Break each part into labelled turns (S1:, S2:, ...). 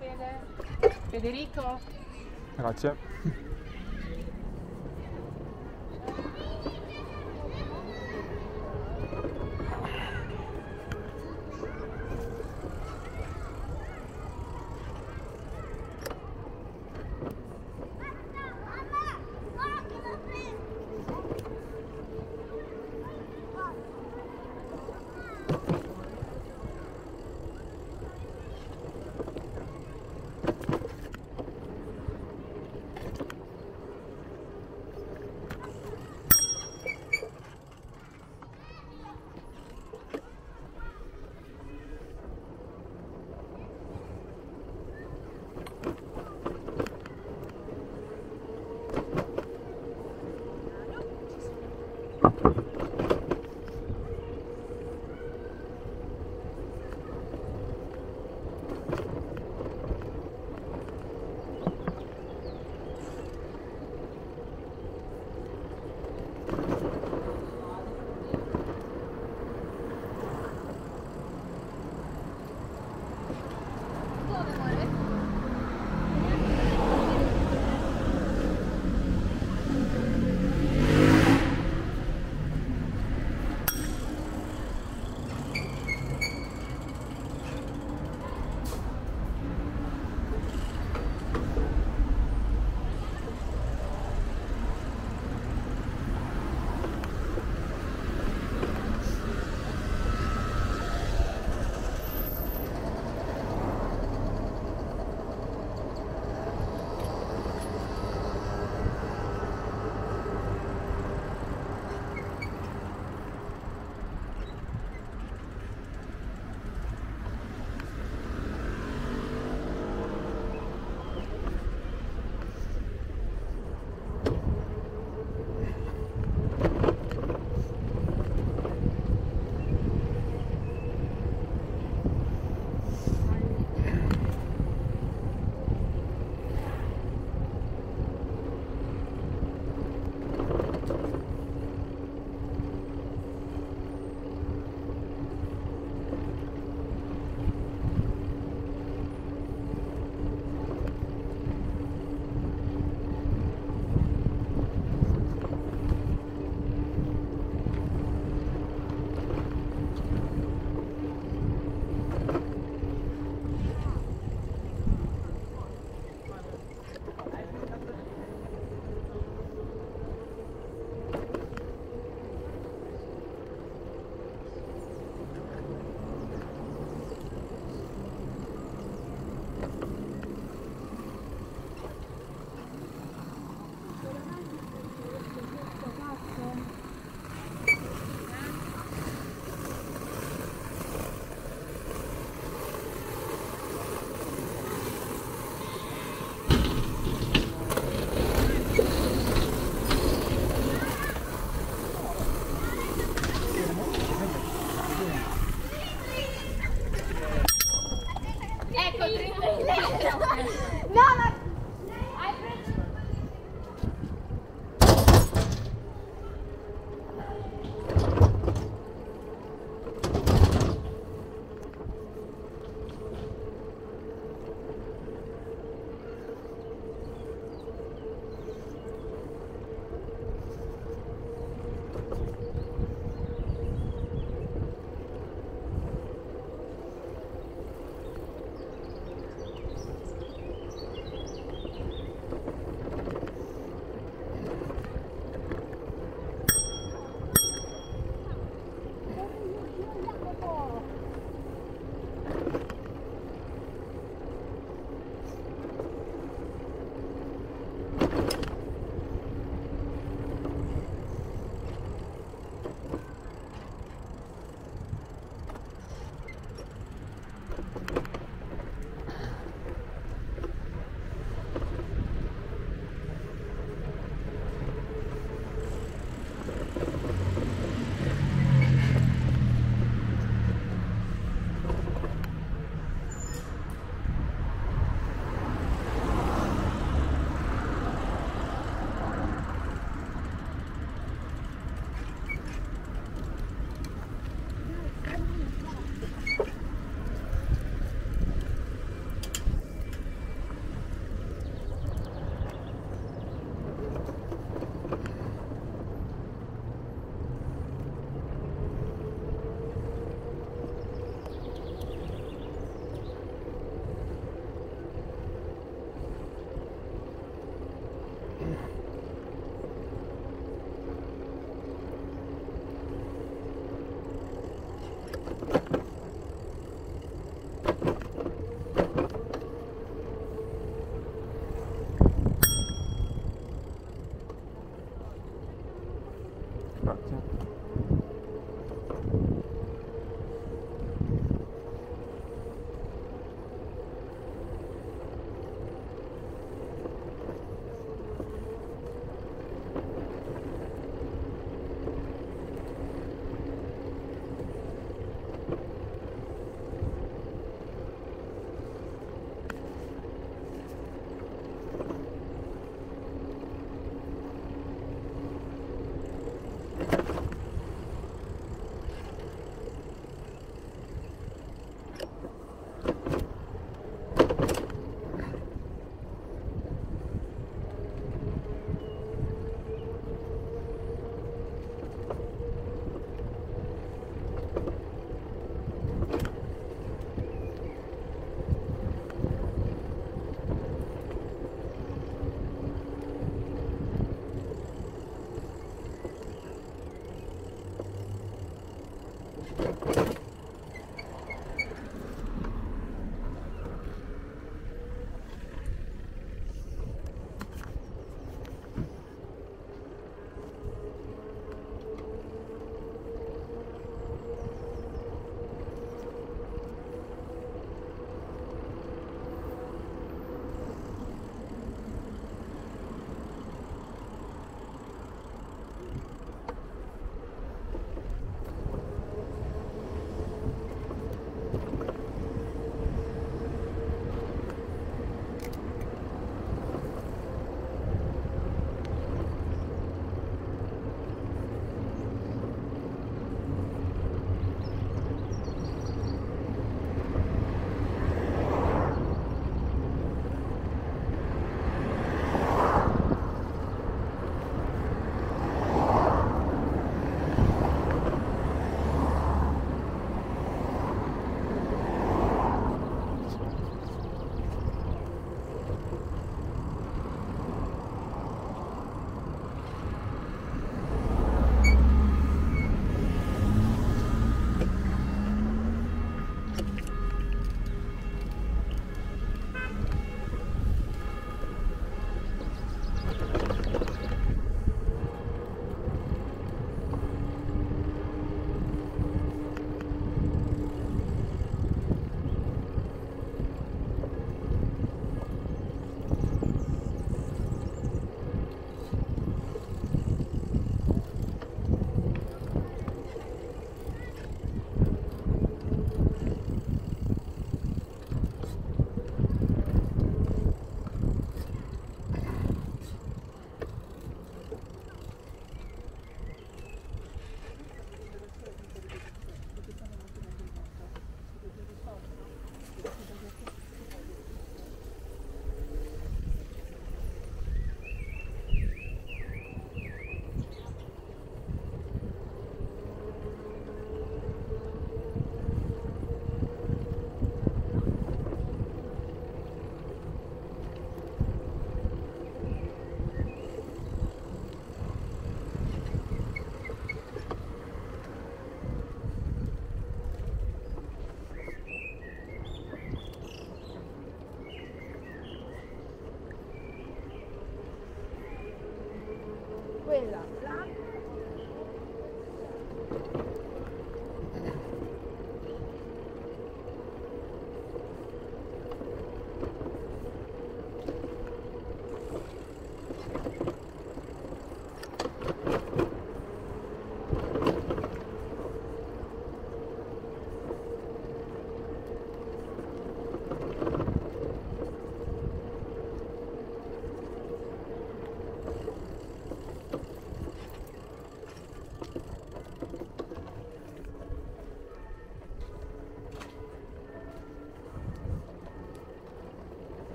S1: Fede. Federico.
S2: Grazie.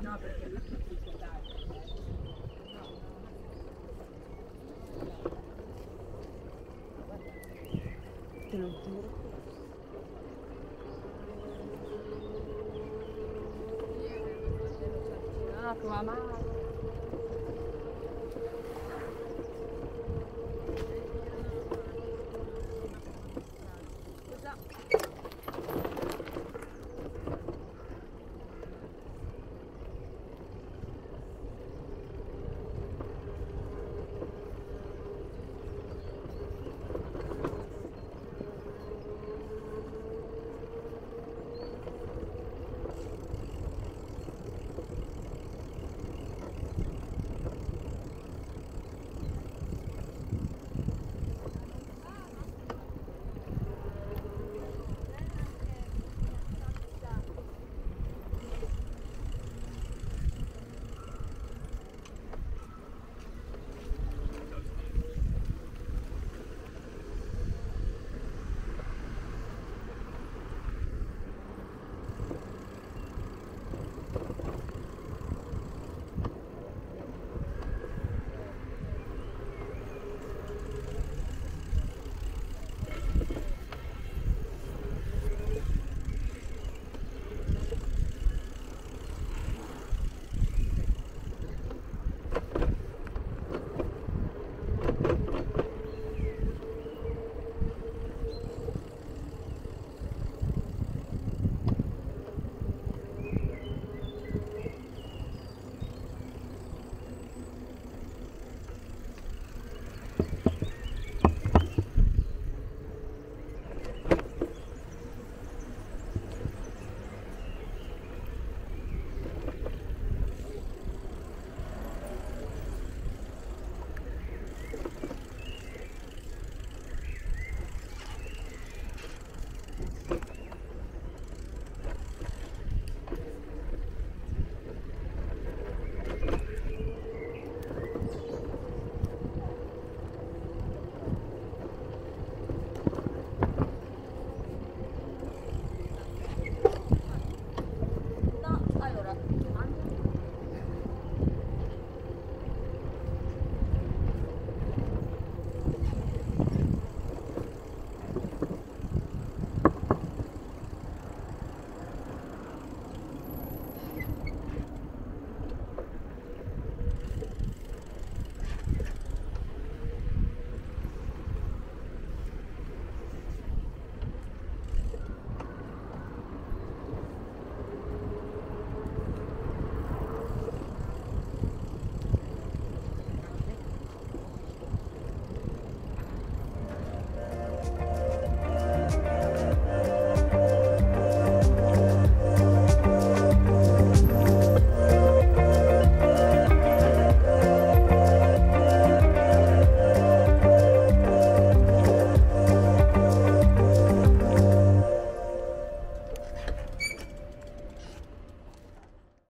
S3: No, perché si può dare.
S1: Te lo giuro. Ah, tua mamma.